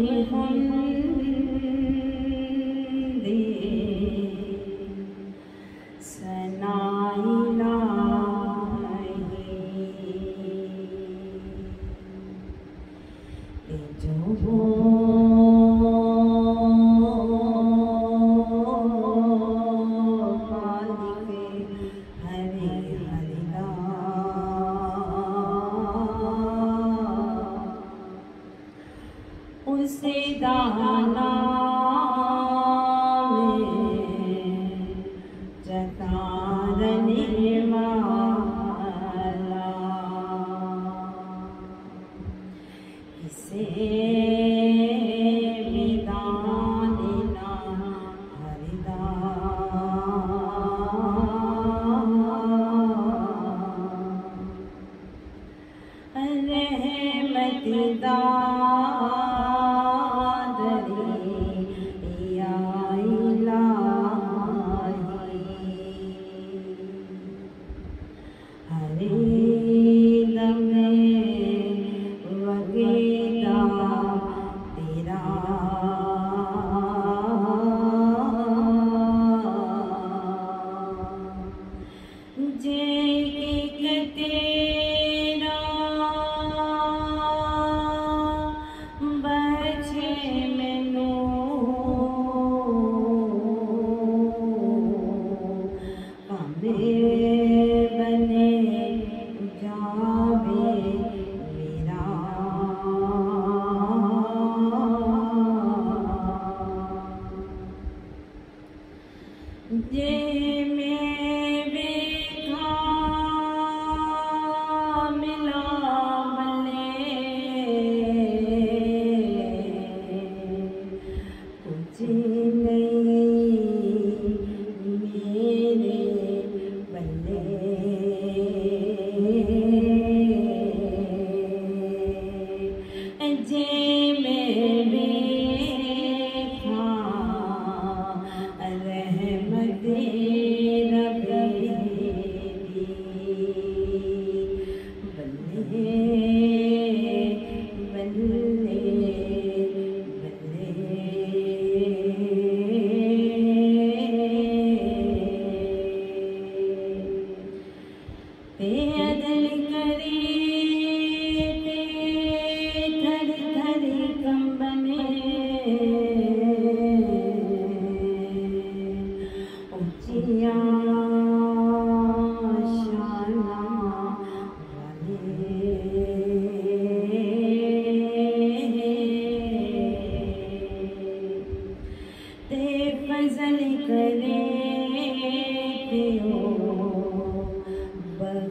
hum दाना Yeah. viver.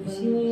心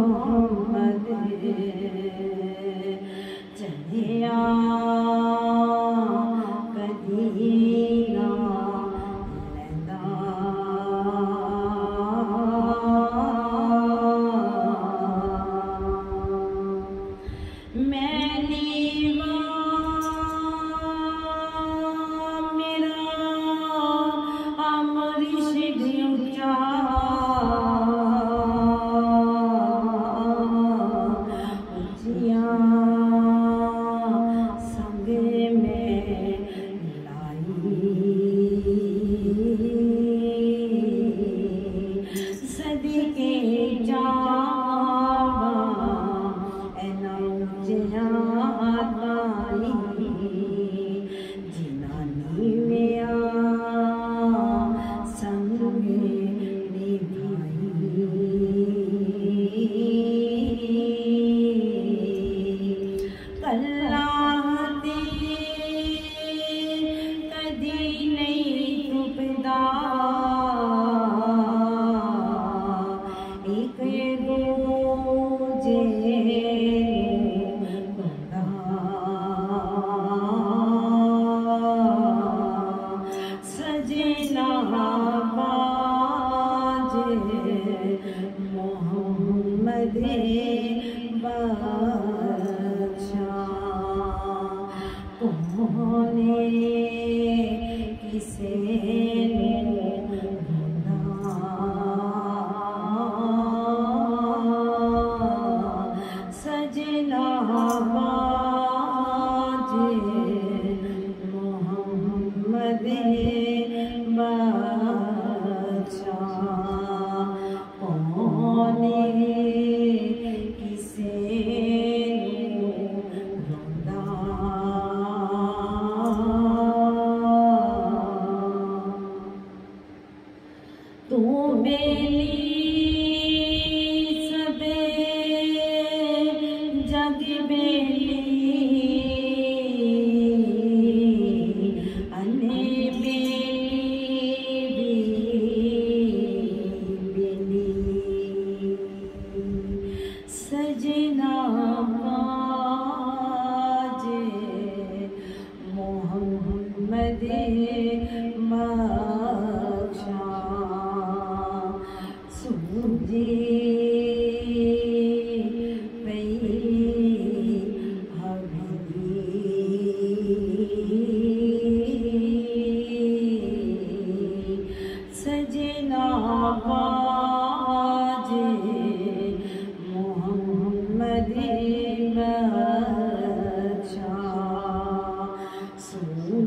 Mohammad जावा Sim. Amen.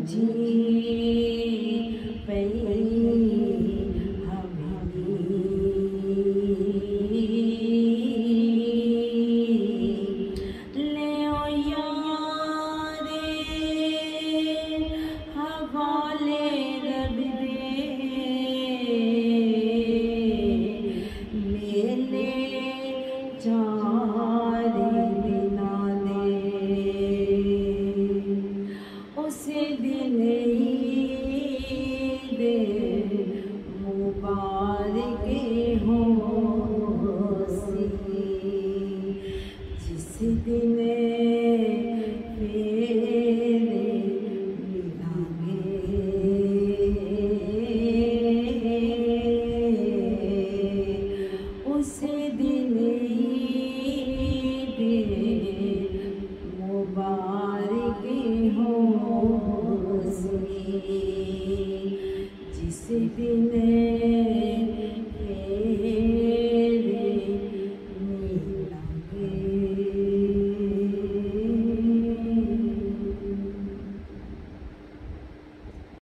людей. उस दिन ईद मुबारक